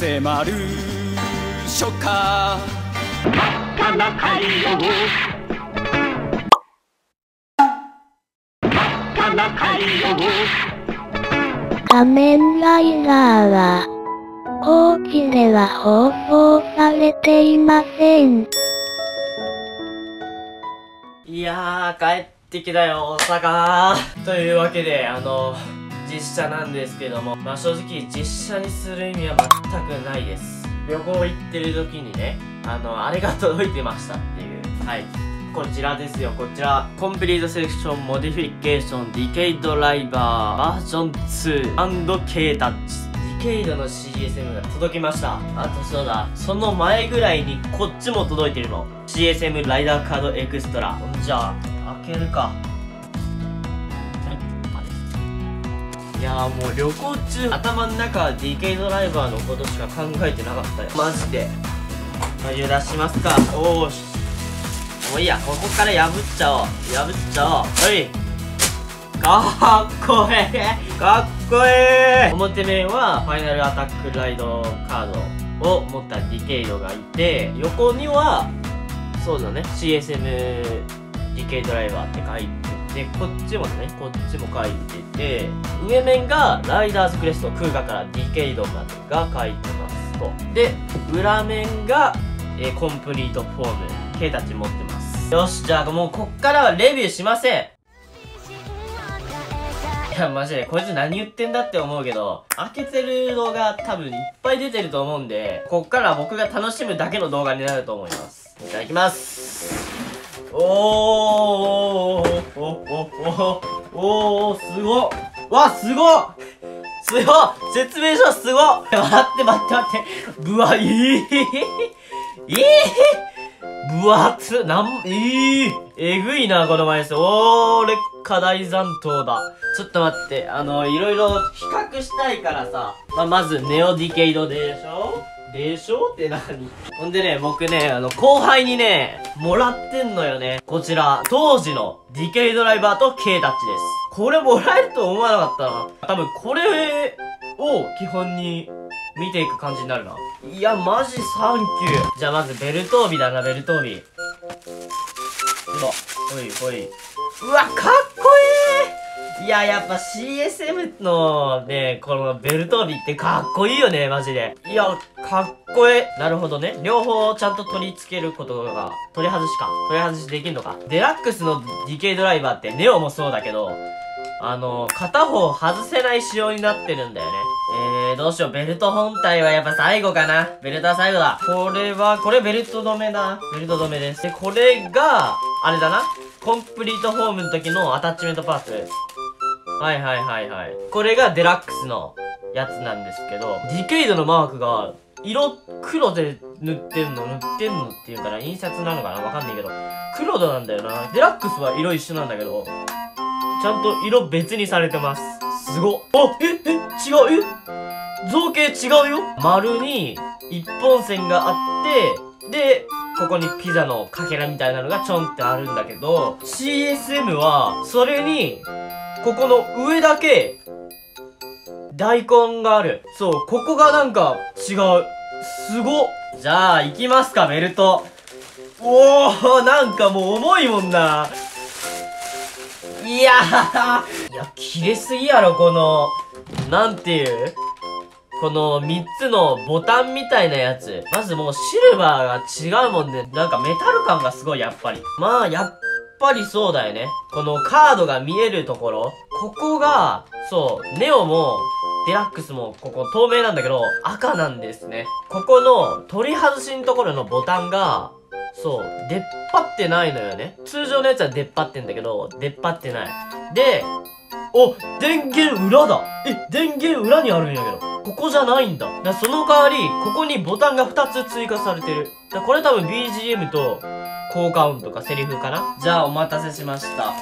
迫る。初夏。真っ赤な太陽真っ赤な太陽仮面ライダーは、高知では放送されていません。いやー、帰ってきたよ、大阪。というわけで、あの、実写なんですけども、まあ正直実写にする意味は全くないです。旅行行ってる時にね、あの、あれが届いてましたっていう。はい。こちらですよ、こちら。 Complete Selection Modification ディケイドライバーバージョン 2& ケータッチ。ディケイドの CSM が届きました。あとそうだ、その前ぐらいにこっちも届いてるの。CSM ライダーカード EXTRA。じゃあ、開けるか。いやーもう旅行中頭の中は DK ドライバーのことしか考えてなかったよ。マジで。まあ出しますかおーし。もういいや。ここから破っちゃおう。破っちゃおう。はい。かっこええかっこええ表面はファイナルアタックライドカードを持ったディケイドがいて横にはそうだね。CSM ディケイドライバーって書いてでこっちもねこっちも書いてて上面がライダーズクレスト空ガからディケイドまでが書いてますとで裏面が、えーコンプリートフォーム K たち持ってますよしじゃあもうこっからはレビューしませんいや、マジで、こいつ何言ってんだって思うけど、開けてる動画多分いっぱい出てると思うんで、こっからは僕が楽しむだけの動画になると思います。いただきます。おーおおおすごっ。わ、すごっ。すごっ。説明書すごっ。待って待って待って。ぶわ、いい。いい。分厚なん、いい。えぐいな、この枚数。おー、劣化大残党だ。ちょっと待って、あの、いろいろ比較したいからさ。まあ、まず、ネオディケイドでしょ。でしょ？って何？ほんでね、僕ね、あの、後輩にね、もらってんのよね。こちら、当時のディケイドライバーと K タッチです。これもらえると思わなかったな。多分、これを基本に見ていく感じになるな。いや、マジサンキュー。じゃあまずベルトービだな、ベルトービ。ほいほい。うわ、かっいや、やっぱ CSM のね、このベルトービってかっこいいよね、マジで。いや、かっこええ。なるほどね。両方ちゃんと取り付けることが、取り外しか。取り外しできんのか。デラックスのディケイドライバーってネオもそうだけど、あの、片方外せない仕様になってるんだよね。えー、どうしよう。ベルト本体はやっぱ最後かな。ベルトは最後だ。これは、これベルト止めだ。ベルト止めです。で、これが、あれだな。コンプリートフォームの時のアタッチメントパーツ。はいはいはいはい。これがデラックスのやつなんですけど、ディケイドのマークが、色黒で塗ってんの塗ってんのっていうから印刷なのかなわかんないけど、黒度なんだよな。デラックスは色一緒なんだけど、ちゃんと色別にされてます。すごっ。あ、え、え、違う、え？造形違うよ？丸に一本線があって、で、ここにピザのかけらみたいなのがちょんってあるんだけど、CSM は、それに、ここの上だけ、大根がある。そう、ここがなんか違う。すご。じゃあ、行きますか、ベルト。おー、なんかもう重いもんな。いやー、いや、切れすぎやろ、この、なんていうこの3つのボタンみたいなやつ。まずもうシルバーが違うもんね。なんかメタル感がすごい、やっぱり。まあ、やっぱりそうだよね。このカードが見えるところ。ここが、そう、ネオも、デラックスもここ透明なんだけど、赤なんですね。ここの取り外しのところのボタンが、そう、出っ張ってないのよね。通常のやつは出っ張ってんだけど、出っ張ってない。で、お、電源裏だえ、電源裏にあるんやけど。ここじゃないんだ。だその代わり、ここにボタンが2つ追加されてる。だこれ多分 BGM と効果音とかセリフかな？じゃあお待たせしました。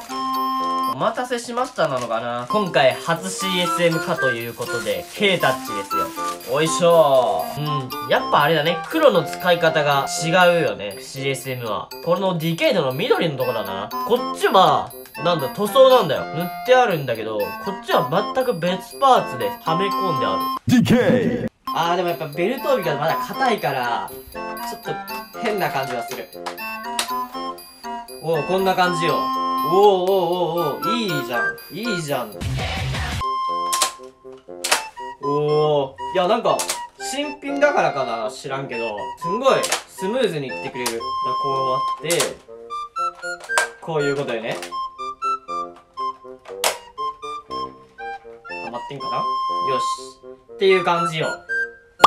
お待たせしましたなのかな？今回初 CSM 化ということで、K タッチですよ。おいしょー。うん。やっぱあれだね。黒の使い方が違うよね。CSM は。このディケイドの緑のところだな。こっちは、なんだ、塗装なんだよ。塗ってあるんだけど、こっちは全く別パーツではめ込んである。DK あーでもやっぱベルト帯がまだ硬いから、ちょっと変な感じはする。おお、こんな感じよ。おおおおおいいじゃん。いいじゃん。おおいや、なんか、新品だからかな知らんけど、すんごいスムーズにいってくれる。だこうやって、こういうことでね。はまってんかなよし。っていう感じよ。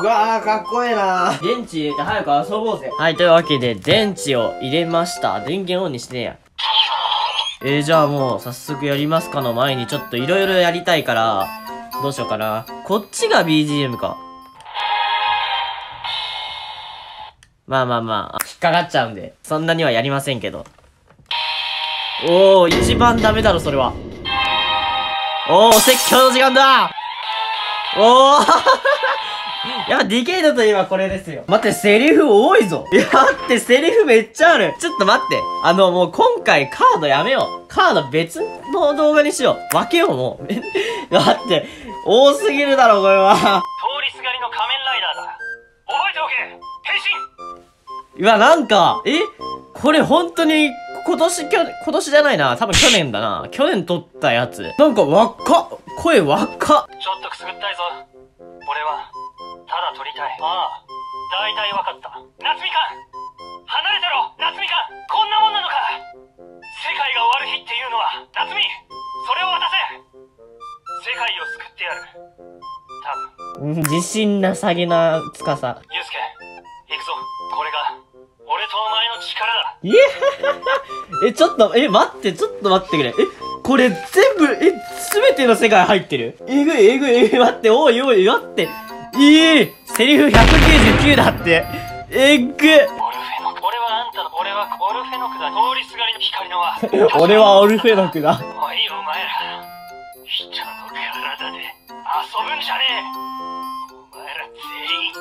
うわー、かっこええな電池入れて早く遊ぼうぜ。はい、というわけで、電池を入れました。電源オンにしてねえや。えー、じゃあもう、早速やりますかの前に、ちょっといろいろやりたいから、どうしようかな。こっちが BGM か。まあまあまあ、引っかかっちゃうんで、そんなにはやりませんけど。おー、一番ダメだろ、それは。おー、説教の時間だおー やっぱディケイドといえばこれですよ。待って、セリフ多いぞ。いや、待って、セリフめっちゃある。ちょっと待って。あの、もう今回カードやめよう。カード別の動画にしよう。分けよう、もう。待って、多すぎるだろ、これは。通りすがりの仮面ライダーだ覚えておけ変身うわ、なんか、え？これ本当に、今年、きょ、今年じゃないな。多分去年だな。去年撮ったやつ。なんか若っ。声若っ。ちょっとくすぐったいぞただ撮りたい。ああ大体わかった。夏みかん離れてろ。夏みかんこんなもんなのか。世界が終わる日っていうのは夏みそれを渡せ。世界を救ってやる。多分。うん自信なさげな司。ユウスケ行くぞ。これが俺とお前の力だ。いやえ、ちょっと、え、待って、ちょっと待ってくれ。え、これ全部、え、すべての世界入ってる？えぐい、えぐい、えぐい、待って、おいおい、待って。ええセリフ199だって。えぐっ。オルフェノク俺はあんたの俺はオルフェノクだ通りすがりの光の輪 俺はオルフェノクだ。おいお前ら人の体で遊ぶんじゃねえお前ら全員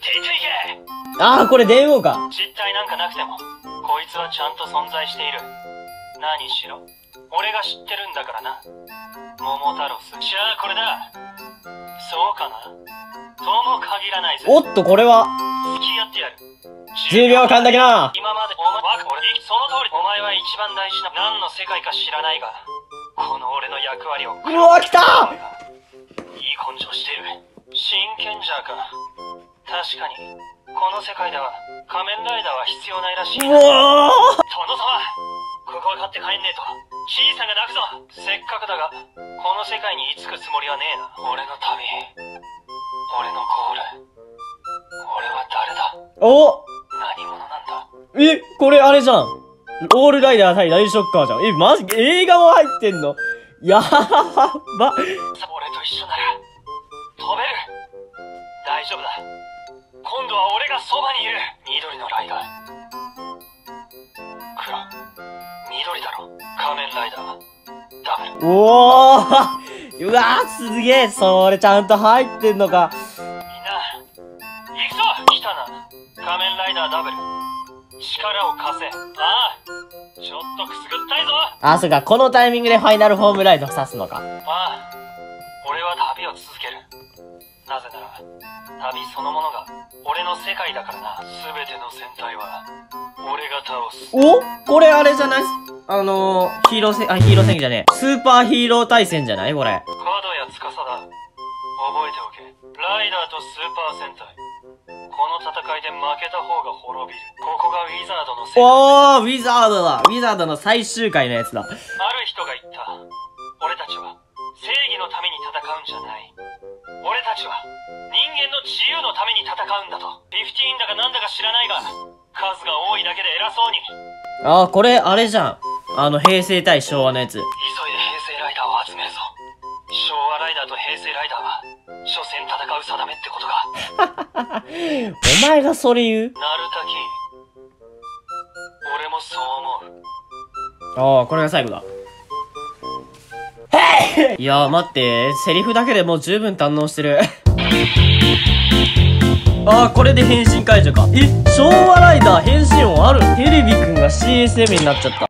出ていけあー、これ電王か。実体なんかなくてもこいつはちゃんと存在している何しろ俺が知ってるんだからな。桃太郎すじゃあこれだ。そうかな。とも限らないぜ。おっと、これは、付き合ってやる。10秒間だけな。今までお前わ俺その通り。お前は一番大事な何の世界か知らないがこの俺の役割を。うわ来た！いい根性している。真剣じゃか。確かに。この世界では仮面ライダーは必要ないらしい。うおー！殿様ここは買って帰んねえと小さが泣くぞせっかくだがこの世界に居つくつもりはねえな。俺の旅。俺のゴール。俺は誰だ？お！何者なんだ？え、これあれじゃん。オールライダー対大ショッカーじゃん。え、マジ？映画も入ってんの？やば。俺と一緒なら飛べる。大丈夫だ。今度は俺がそばにいる。緑のライダーライダーダブルおー。うわーすげえそれちゃんと入ってんのか。みんな行くぞ来たな。仮面ライダーダブル。力を貸せ。ああ。ちょっとくすぐったいぞ。あ、そうか、このタイミングでファイナルフォームライド刺すのか。ああ俺は旅を続ける。なぜなら旅そのものが俺の世界だからな。全ての戦隊は俺が倒す。お？これあれじゃない？あのー、ヒーロー戦、あ、ヒーロー戦記じゃねえ。スーパーヒーロー対戦じゃない？これ。カードや司だ。覚えておけ。ライダーとスーパー戦隊。この戦いで負けた方が滅びる。ここがウィザードの世界。おーウィザードだ。ウィザードの最終回のやつだ。ある人が言った。俺たちは正義のために戦うんじゃない。俺たちは人間の自由のために戦うんだと。15だかなんだか知らないが数が多いだけで偉そうに。あー、これあれじゃん。あの、平成対昭和のやつ。急いで平成ライダーを集めるぞ。昭和ライダーと平成ライダーは所詮戦う定めってことか お前がそれ言う？ナルタキ俺もそう思う。ああ、これが最後だ。いや待って、セリフだけでもう十分堪能してる。あー、これで変身解除か。え、昭和ライダー変身音ある？テレビくんが CSM になっちゃった。